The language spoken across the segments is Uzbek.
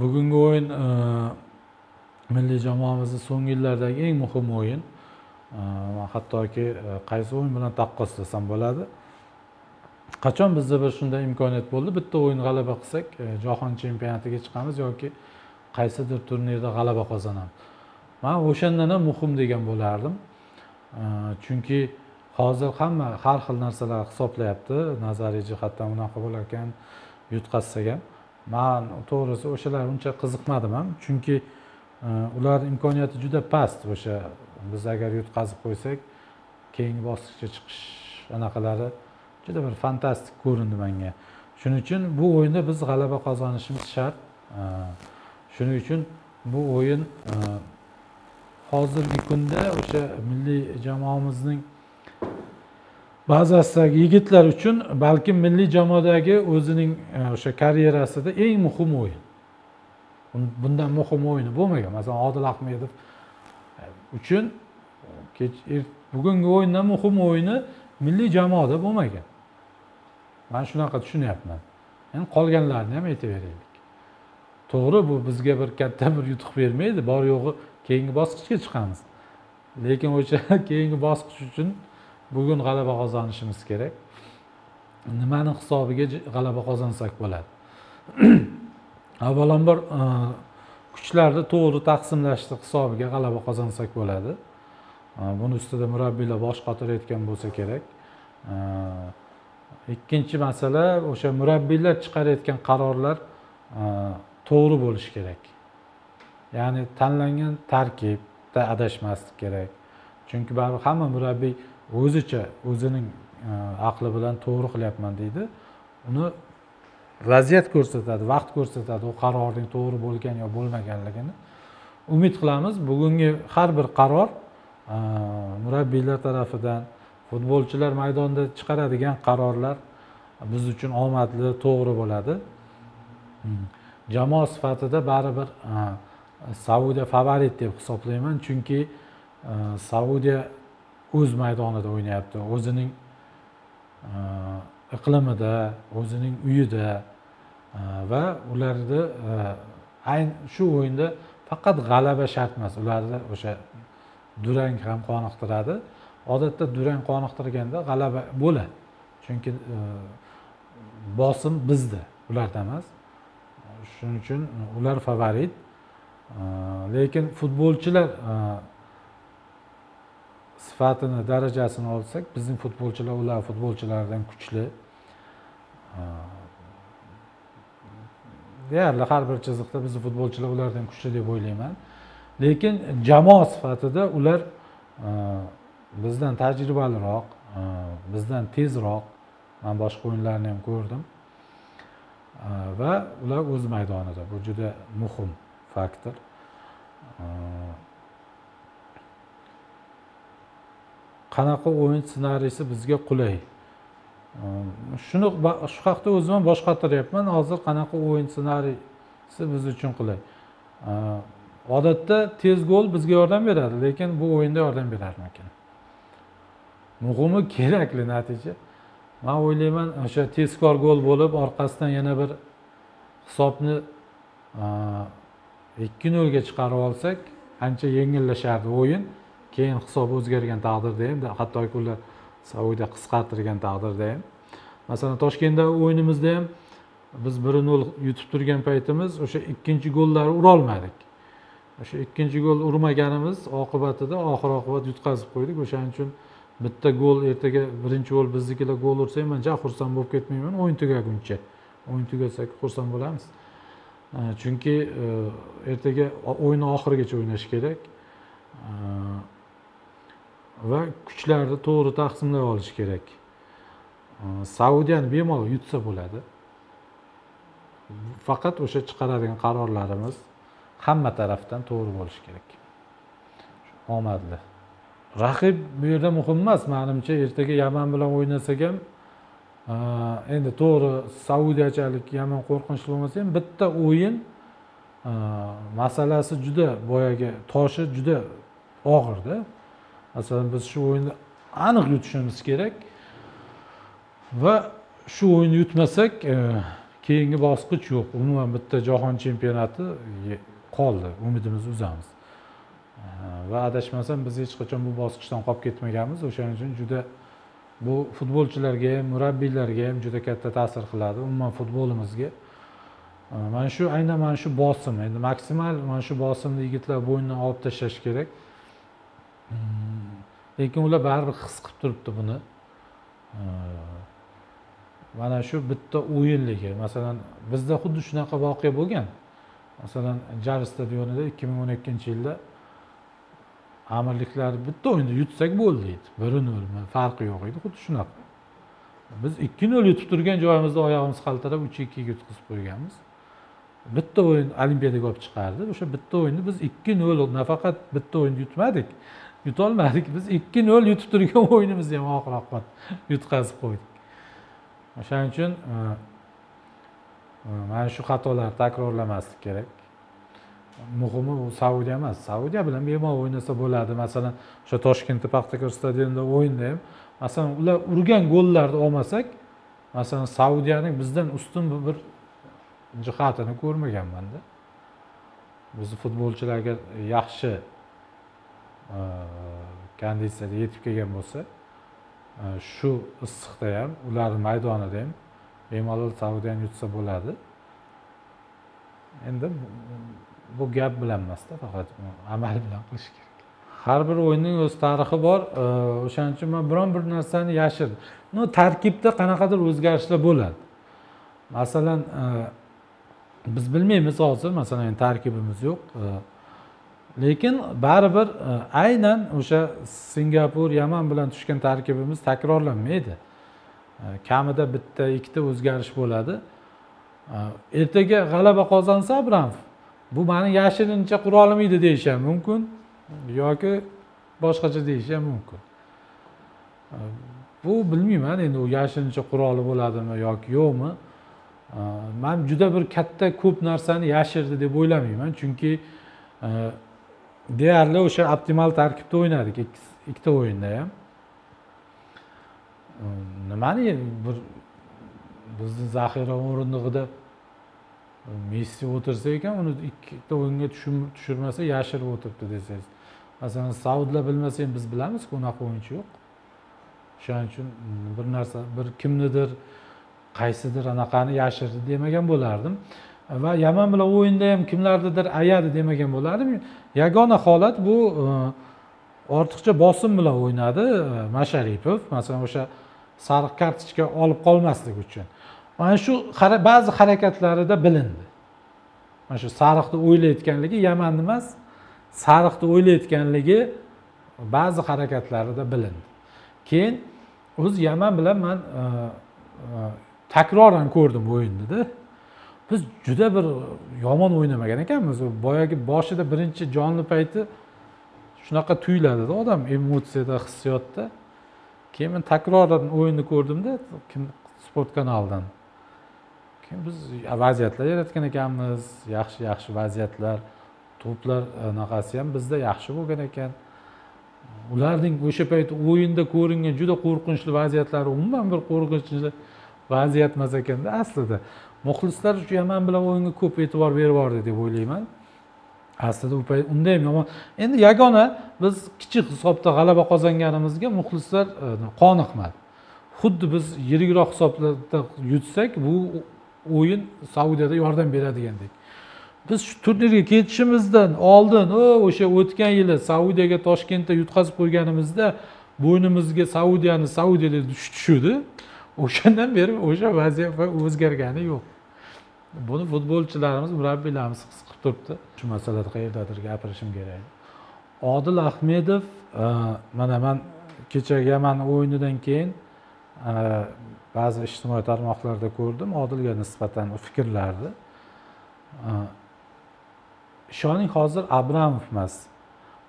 bugungi o'yin e, milliy jamoamizni so'nggi yillardagi eng muhim o'yin. E, hattoki e, qaysi o'yin bilan taqqoslasam bo'ladi. Qachon bizda bir shunday imkoniyat bo'ldi? Bitta o'yin g'alaba qilsak jahon chempionatiga chiqamiz yoki qaysidir turnirda g'alaba qozonamiz. Man o'shandan ham muhim degan bo'lardim. Chunki hozir hamma har xil narsalar hisoblayapti. Nazariy jihatdan unaqa bo'lar ekan yutqazsak ham. Man to'g'risi o'shalar uncha qiziqmadim ham chunki e, ular imkoniyati juda past o'sha biz agar yutqazib qo'ysak keyingi bosqichga chiqish anaqalari juda bir fantastik ko'rindi menga shuning uchun bu o'yinda biz g'alaba qozonishimiz shart. E, shuning uchun bu o'yin e, hozirgi kunda o'sha milliy jamoamizning bazasidagi yigitlar uchun balkim milliy jamoadagi o'zining e, o'sha karyerasida eng muhim o'yin. Bundan muhim o'yini bo'lmagan. Masalan odil ahmedov e, uchun e, er, bugungi o'yindan muhim o'yini milliy jamoada bo'lmagan. Man shunaqa tushunyapman. Endi qolganlarini ham aytaveraylik. To'g'ri bu bizga bir katta bir yutuq bermaydi. Bor yo'g'i keyingi bosqichga chiqamiz. Lekin o'sha keyingi bosqich uchun bugun g'alaba qozonishimiz kerak. Nimani hisobiga g'alaba qozonsak bo'ladi? Avvalambor e, kuchlarni to'g'ri taqsimlashni hisobiga g'alaba qozonsak bo'ladi. E, buni ustida murabbiylar bosh qotirayotgan bo'lsa kerak. E, ikkinchi masala o'sha murabbiylar chiqarayotgan qarorlar to'g'ri bo'lishi kerak. Ya'ni tanlangan tarkibda adashmaslik kerak. Chunki baribir hamma murabbiy o'zicha o'zining e, aqli bilan to'g'ri qilyapman deydi. Uni vaziyat ko'rsatadi vaqt ko'rsatadi u qarorning to'g'ri bo'lgan yo bo'lmaganligini umid qilamiz. Bugungi har bir qaror e, murabbiylar tarafidan futbolchilar maydonda chiqaradigan qarorlar biz uchun omadli to'g'ri bo'ladi. Hmm. Jamoa sifatida baribir e, saudiya favorit deb hisoblayman. Chunki saudiya o'z maydonida o'ynayapti. O'zining e, iqlimida o'zining uyida e, va ularni e, ayni shu o'yinda faqat g'alaba shart emas. Ularni o'sha durang ham qoniqtiradi. Odatda durang qoniqtirganda g'alaba bo'ladi. Chunki bosim bizda ularda emas. Shuning uchun ular favorit. Lekin futbolchilar sifatini darajasini olsak bizning futbolchilar ular futbolchilaridan kuchli. Deyarli har bir chiziqda bizni futbolchilar ulardan kuchli deb o'ylayman. Lekin jamoa sifatida ular bizdan tajribaliroq bizdan tezroq. Man boshqa o'yinlarni ham ko'rdim. Va ular o'z maydonida. Bu juda muhim faktor. Qanaqa o'yin ssenariysi bizga qulay? Shuni shu haqda o'zim ham bosh qotiryapman. Hozir qanaqa o'yin ssenariysi biz uchun qulay? Odatda tez gol bizga yordam beradi lekin bu o'yinda yordam berarmikan? Muhimi kerakli natija. Man o'ylayman o'sha tezkor gol bo'lib orqasidan yana bir hisobni ikki nolga chiqarib olsak ancha yengillashardi o'yin. Keyin hisob o'zgargan taqdirda ham hattoki ular saudiya qisqartirgan taqdirda ham. Masalan toshkentda o'yinimizda ham biz bir nol yutib turgan paytimiz o'sha ikkinchi gollarni urolmadik. O'sha ikkinchi gol urmaganimiz oqibatida oxir oqibat yutqazib qo'ydik. O'shaning uchun bitta gol ertaga birinchi gol biznikilar gol ursa ham man ja xursand bo'lib ketmayman o'yin tugaguncha. O'yin tugasa xursand bo'lamiz. Chunki e, ertaga o'yinni oxirigacha o'ynash kerak. Va kuchlarni to'g'ri taqsimlay olish kerak. Saudiyani bemalol yutsa bo'ladi. Faqat o'sha chiqaradigan qarorlarimiz hamma tarafdan to'g'ri bo'lishi kerak. Omadli. Raqib bu yerda muhim emas manimcha ertaga yaman bilan o'ynasak ham endi to'g'ri saudiyachalik yaman qo'rqinchli bo'lmasa ham bitta o'yin masalasi juda boyagi toshi juda og'irda. Masalan biz shu o'yinni aniq yutishimiz kerak va shu o'yinni yutmasak e, keyingi bosqich yo'q. Umuman bitta jahon chempionati qoldi. Umidimizni uzamiz. E, va adashmasam biz hech qachon bu bosqichdan qolib ketmaganmiz. O'shaning uchun juda bu futbolchilarga ham murabbiylarga ham juda katta ta'sir qiladi umuman futbolimizga. E, mana shu aynan mana shu bosim. Endi maksimal mana shu bosimni yigitlar bo'ynidan olib tashlash kerak. Hmm. Lekin ular baribir his qilib turibdi buni. Mana shu bitta o'yinligi masalan bizda xuddi shunaqa voqea bo'lgan. Masalan jar stadionida ikki ming o'n ikkinchi yilda amirliklar bitta o'yinda yutsak bo'ldi deydi. Bir nol farqi yo'q edi xuddi shunaqa. Biz ikki nol yutib turgan joyimizda oyog'imiz qaltirab uch ikkiga yutqizib qo'yganmiz. Bitta o'yin olimpiadaga olib chiqardi o'sha bitta o'yinni biz ikki nol nafaqat bitta o'yinni yutmadik. Yutolmadik. Biz ikki nol yutib turgan o'yinimizni ham oxir oqibat yutqazib qo'ydik. O'shaning uchun e, e, mana shu xatolarni takrorlamaslik kerak. Muhimi u saudiya emas. Saudiya bilan bemalol o'ynasa bo'ladi. Masalan o'sha toshkentda paxtakor stadionida o'yinda ham masalan ular urgan gollarni olmasak masalan saudiyaning bizdan ustun bir jihatini ko'rmaganmanda. Bizni futbolchilarga yaxshi Э, e, konditsiyada yetib kelgan bo'lsa э, shu issiqda ham ularni maydonida ham bemalol saudiyani yutsa bo'ladi. Endi bu gap bilan emasda faqat amal bilan qilish kerak. Har bir o'yinning o'z tarixi bor. Э, o'shaning uchun man biron bir narsani yashirdim. Ну tarkibda qanaqadir o'zgarishlar bo'ladi. Masalan biz bilmaymiz hozir masalan tarkibimiz yo'q. Lekin baribir e, aynan o'sha singapur yaman bilan tushgan tarkibimiz takrorlanmaydi. E, kamida bitta ikkita o'zgarish bo'ladi. E, ertaga g'alaba qozonsa abramov bu mani yashirincha qurolim olmaydi deyishi ham mumkin yoki boshqacha deyishi ham mumkin. Bu bilmayman endi u yashirincha quroli bo'ladimi yoki yo'qmi? Man juda bir katta ko'p narsani yashirdi deb o'ylamayman chunki deyarli o'sha optimal tarkibda o'ynadik ikkita o'yinda ham. Ehm, nimani bir bizni zaxira o'rindig'ida ehm, messi o'tirsa ekan uni ikkita o'yinga tushirmasa yashirib o'tiribdi desangiz. Masalan saudlar bilmasa ham biz bilamizku unaqa o'yinchi yo'q. O'shaning uchun bir narsa bir kimnidir qaysidir anaqani yashirdi demagan bo'lardim. Va yaman bilan o'yinda ham kimlarnidir ayadi demagan bo'lardim. Yagona holat bu e, ortiqcha bosim bilan o'ynadi e, masharipov. Masalan o'sha sariq kartochka olib qolmaslik uchun. Mana shu ba'zi harakatlarida bilindi. Mana shu sariqni o'ylayotganligi yamanni emas sariqni o'ylayotganligi ba'zi harakatlarida bilindi. Keyin o'zi yaman bilan man e, takroran ko'rdim o'yinnida. Biz juda bir yomon o'ynamagan ekanmiz. Boyagi boshida birinchi jonli payti shunaqa tuyuladida odam emotsiyada hissiyotda. Keyin men takroran o'yinni ko'rdimda kim sport kanalidan. Keyin biz vaziyatlar yaratgan ekanmiz. Yaxshi yaxshi vaziyatlar to'plar e, anaqasi ham bizda yaxshi bo'lgan ekan. Ularning o'sha payt o'yinda ko'ringan juda qo'rqinchli vaziyatlari umuman bir qo'rqinchli vaziyat emas ekanda aslida. Muxlislar juda man bilan o'yinga ko'p e'tibor berib yubordi deb o'ylayman. Aslida u payt unda ham yomon. Endi yagona biz kichik hisobda g'alaba qozonganimizga muxlislar e, qoniqmadi. Xuddi biz yirikroq hisoblarda yutsak bu o'yin saudiyada yordam beradigandek biz shu turnirga ketishimizdan oldin o'sha o'tgan yili saudiyaga toshkentda yutqazib qo'yganimizda bo'ynimizga saudiyani saudiyada tushuvdi o'shandan beri o'sha vaziyat o'zgargani yo'q. Buni futbolchilarimiz murabbiylarimiz his qilib turibdi. Shu masalada qayerdadir gapirishim kerak. Odil ahmedov e, mana man kecha yaman o'yinidan keyin e, ba'zi ijtimoiy tarmoqlarda ko'rdim odilga nisbatan fikrlarni. E, Ishoning hozir abramov emas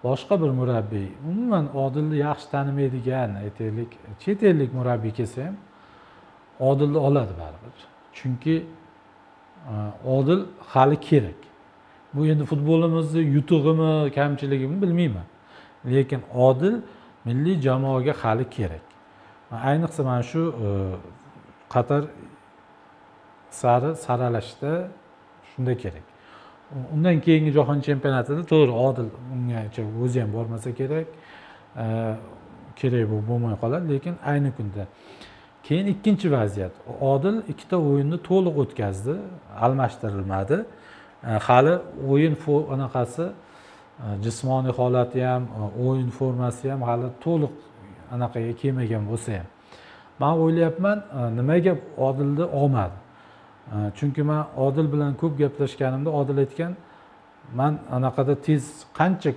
boshqa bir murabbiy umuman odilni yaxshi tanimaydigan aytaylik chet ellik murabbiy kelsa ham odilni oladi baribir. Chunki e, odil hali kerak. Bu endi futbolimizni yutug'imi kamchiligimi bilmayman. Lekin odil milliy jamoaga hali kerak. Ayniqsa mana shu e, qatar sari saralashda shunda kerak. Undan keyingi jahon chempionatida to'g'ri odil ungacha o'zi ham bormasa kerak e, kerak bu bo'lmay qoladi. Lekin ayni kunda keyin ikkinchi vaziyat. Odil ikkita o'yinni to'liq o'tkazdi almashtirilmadi. E, hali o'yin anaqasi e, jismoniy holati ham e, o'yin formasi ham hali to'liq anaqaga kelmagan bo'lsa ham. Man o'ylayapman nimaga odilni olmadi. Chunki man odil bilan ko'p gaplashganimda odil aytgan man anaqada tez qancha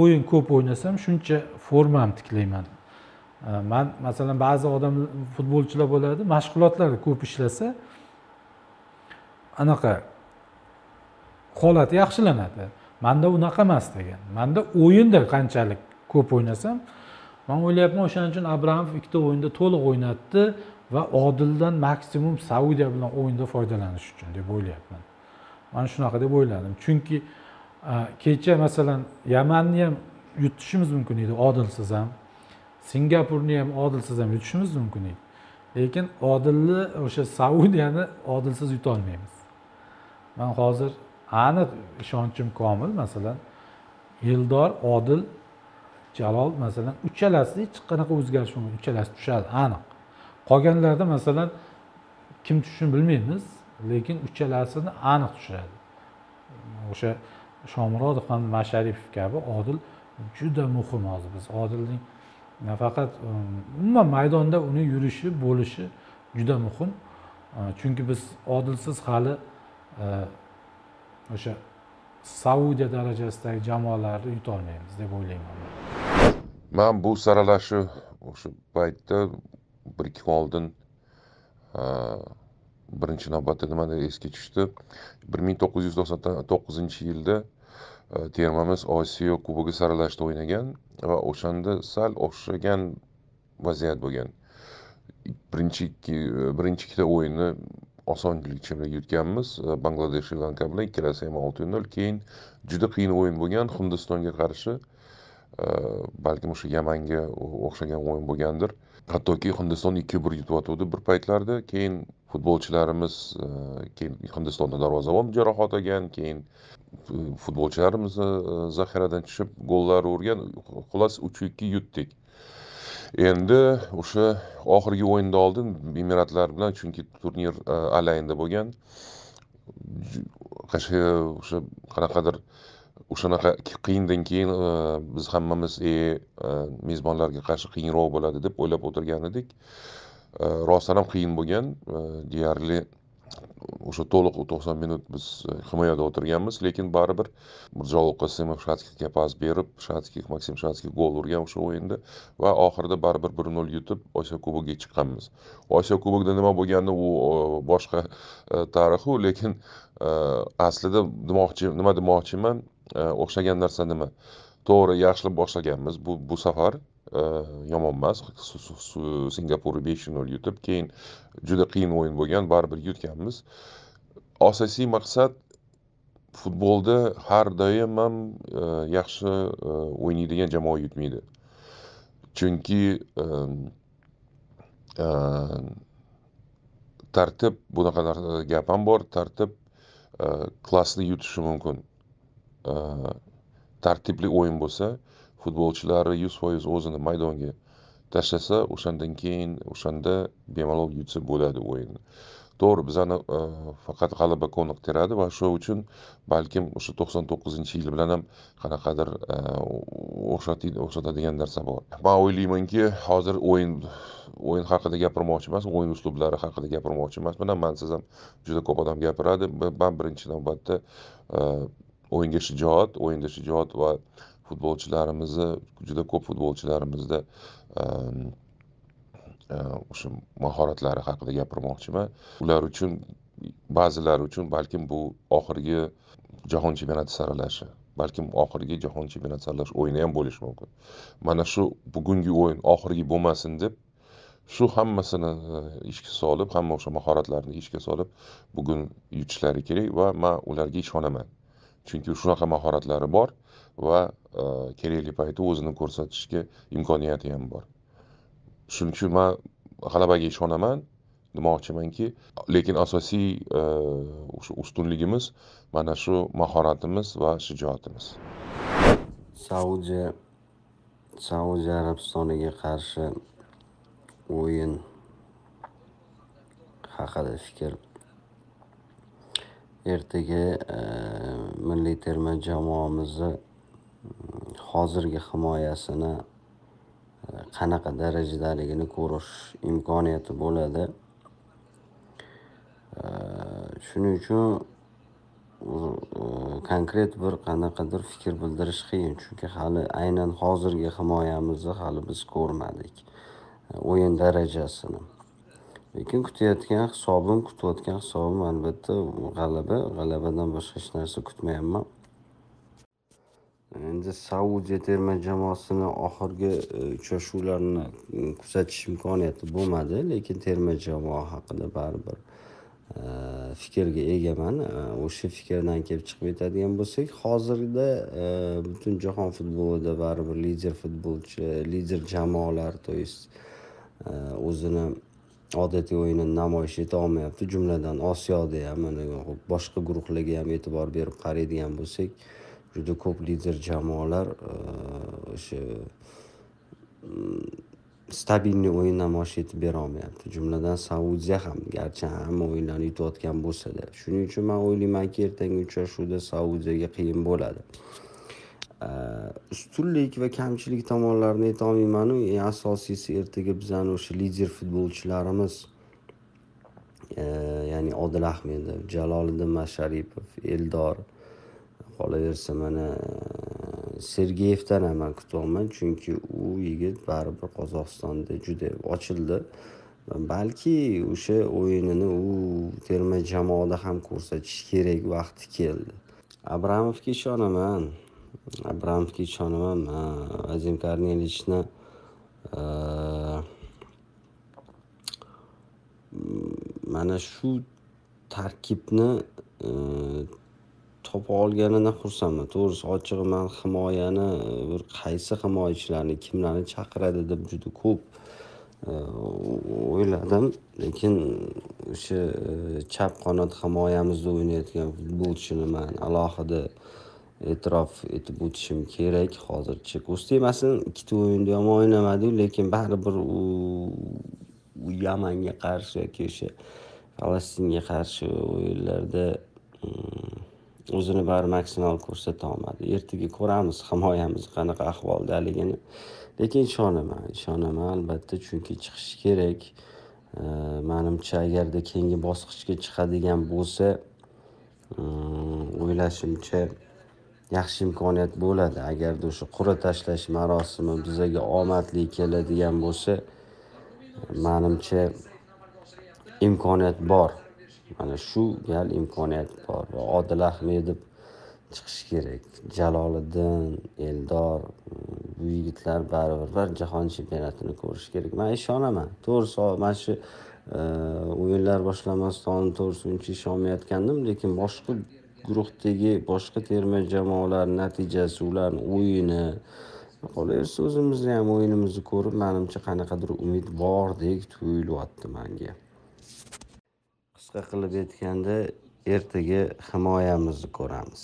o'yin ko'p o'ynasam shuncha formam tiklayman. Man masalan ba'zi odam futbolchilar bo'ladi mashg'ulotlarda ko'p ishlasa anaqa holati yaxshilanadi manda unaqa emas degan manda o'yinda qanchalik ko'p o'ynasam man o'ylayapman o'shaning uchun abramov ikkita o'yinda to'liq o'ynatdi va odildan maksimum saudiya bilan o'yinda foydalanish uchun deb o'ylayapman. Man shunaqa deb o'yladim. Chunki e, kecha masalan yamanni ham yutishimiz mumkin edi odilsiz ham. Singapurni ham odilsiz ham yutishimiz mumkin edi. Lekin odilni o'sha saudiyani odilsiz yutolmaymiz. Man hozir aniq ishonchim komil masalan eldor odil jalol masalan uchalasi hech qanaqa o'zgarish bo'lmaydi uchalasi tushadi aniq. Qolganlarda masalan kim tushishini bilmaymiz lekin uchalasini aniq tushiradi. O'sha shomurodov ham masharipov kabi odil juda muhim hozir biz odilning nafaqat umuman maydonda uni yurishi bo'lishi juda muhim. Chunki biz odilsiz hali o'sha saudiya darajasidagi jamoalarni yutolmaymiz deb o'ylayman. Man bu saralashni o'sha paytda bir ikki kun oldin birinchi navbatda nimadir esga tushdi? Bir ming to'qqiz yuz to'qson to'qqizinchi yilda Э, termamiz osiyo kubogi saralashida o'ynagan va o'shanda sal o'xshagan vaziyat bo'lgan. Birinchi ikki e, birinchi ikkita o'yinni osonlikcha yutganmiz. E, Bangladesh shri lanka bilan ikkalasi ham olti nol. Keyin juda qiyin o'yin bo'lgan hindistonga qarshi. E, balkim o'sha yamanga o'xshagan o'yin bo'lgandir. Hattoki hindiston ikki bir yutyotgandi bir paytlarda. Keyin futbolchilarimiz keyin hindistonda darvozabon jarohat olgan keyin futbolchilarimizni e, zaxiradan tushib gollar urgan xullas uch ikki yutdik. Endi o'sha oxirgi o'yindan oldin emiratlar bilan chunki turnir e, alaynda bo'lgan o'sha qanaqadir o'shanaqa qiyindan keyin e, biz hammamiz e, e mezbonlarga qarshi qiyinroq bo'ladi deb o'ylab o'tirgan edik. Rostdan ham qiyin bo'lgan deyarli o'sha to'liq to'qson minut biz e, himoyada o'tirganmiz lekin baribir mirjalol qosimov shatskiyga pas berib shatskiy maksim shatskik gol urgan o'sha o'yinda va oxirida baribir bir nol yutib osiyo kubogiga chiqqanmiz. Osiyo kubogida nima bo'lgani u e, boshqa e, tarixu lekin aslida demoqchi nima demoqchiman o'xshagan narsa nima? To'g'ri yaxshilab boshlaganmiz. Bu bu safar yomon emas singapur besh nol yutib keyin juda qiyin o'yin bo'lgan baribir yutganmiz asosiy maqsad futbolda har doim ham yaxshi o'ynaydigan jamoa yutmaydi chunki tartib bunaqa gap ham bor tartib klassni yutishi mumkin tartibli o'yin bo'lsa futbolchilari yuz foiz o'zini maydonga tashlasa o'shandan keyin o'shanda bemalol yutsa bo'ladi o'yinni to'g'ri bizani e, faqat g'alaba qoniqtiradi va shu uchun balkim o'sha to'qson to'qqizinchi yil bilan ham qanaqadir e, o'xshatadigan narsa bor. Man o'ylaymanki hozir o'yin o'yin haqida gapirmoqchi emas o'yin uslublari haqida gapirmoqchi emasman man siz ham juda ko'p odam gapiradi. Man birinchi navbatda e, o'yinga shijoat o'yinda shijoat va futbolchilarimizni juda ko'p futbolchilarimizda ehm, ehm, o'sha mahoratlari haqida gapirmoqchiman. Ular uchun ba'zilari uchun balkim bu oxirgi jahon chempionati saralashi balkim oxirgi jahon chempionati saralash o'yini ham bo'lishi mumkin. Mana shu bugungi o'yin oxirgi bo'lmasin deb shu hammasini eh, ishga solib hamma o'sha mahoratlarni ishga solib bugun yutishlari kerak va man ularga ishonaman. Chunki shunaqa mahoratlari bor va kerakli paytda o'zini ko'rsatishga imkoniyati ham bor. Shuning uchun man g'alabaga ishonaman demoqchimanki lekin asosiy e, o'sha ustunligimiz mana shu mahoratimiz va shijoatimiz. Saudiya saudiya arabistoniga qarshi o'yin haqida fikr. Ertaga e, milliy terma jamoamizni hozirgi himoyasini e, qanaqa darajadaligini ko'rish imkoniyati bo'ladi. E, shuning uchun e, konkret bir qanaqadir fikr bildirish qiyin chunki hali aynan hozirgi himoyamizni hali biz ko'rmadik o'yin darajasini. Lekin kutayotgan hisobim kutayotgan hisobim albatta g'alaba g'alabadan boshqa hech narsa kutmayapman. Endi saudiya terma jamoasini oxirgi e, uchrashuvlarini e, kuzatish imkoniyati bo'lmadi lekin terma jamoa haqida baribir e, fikrga egaman. O'sha fikrdan kelib chiqib aytadigan bo'lsak hozirda butun jahon futbolida baribir lider futbolchi lider jamoalar то есть o'zini odatiy o'yinini namoyish eta olmayapti. Jumladan osiyoda ham boshqa guruhlarga ham e'tibor berib qaraydigan bo'lsak juda ko'p lider jamoalar e, o'sha mm, stabilniy o'yin namoyish etib bera olmayapti. Jumladan saudiya ham garchi hamma o'yinlarni yutayotgan bo'lsada. Shuning uchun man o'ylaymanki ertangi uchrashuvda saudiyaga qiyin bo'ladi. E, ustunlik va kamchilik tomonlarini aytolmaymanu eng asosiysi ertaga bizani o'sha lider futbolchilarimiz e, ya'ni odil ahmedov jaloliddin masharipov eldor qolaversa mana e, sergeyevdan ham man kutyapman chunki u yigit baribir qozog'istonda juda ochildi. Balki o'sha o'yinini u terma jamoada ham ko'rsatishi kerak vaqti keldi. Abramovga ishonaman. Abramovga ishonaman. Man vazim kornelichni e, mana shu tarkibni e, topa olganidan xursandman. To'g'risi ochig'i man himoyani bir qaysi himoyachilarni kimlarni chaqiradi deb juda ko'p e, o'yladim. Lekin o'sha e, chap qanot himoyamizda o'ynayotgan futbolchini man alohida e'tirof etib o'tishim kerak. Hozircha ko'z emasin ikkita o'yinda yomon o'ynamadiyu lekin baribir u yamanga qarshi yoki o'sha falastinga qarshi o'yinlarda mm, o'zini bari maksimal ko'rsata olmadi. Ertaga ko'ramiz himoyamiz qanaqa ahvoldaligini lekin ishonaman ishonaman albatta chunki chiqishi kerak. Manimcha agarda keyingi bosqichga chiqadigan bo'lsa hmm, o'ylashimcha yaxshi imkoniyat bo'ladi. Agarda o'sha qur'a tashlash marosimi bizaga omadli keladigan bo'lsa manimcha imkoniyat bor. Mana shu gal imkoniyat bor. Va odil ahmedov chiqishi kerak. Jaloliddin eldor bu yigitlar baribir bir jahon chempionatini ko'rishi kerak. Man ishonaman. To'g'risi mana shu e, o'yinlar boshlanmasdan to'g'risi uncha ishonmayotgandim lekin boshqa guruhdagi boshqa terma jamoalar natijasi ularni o'yini qolaversa o'zimizni ham o'yinimizni ko'rib manimcha qanaqadir umid bordek tuyulyapti manga. Qisqa qilib aytganda ertaga himoyamizni ko'ramiz.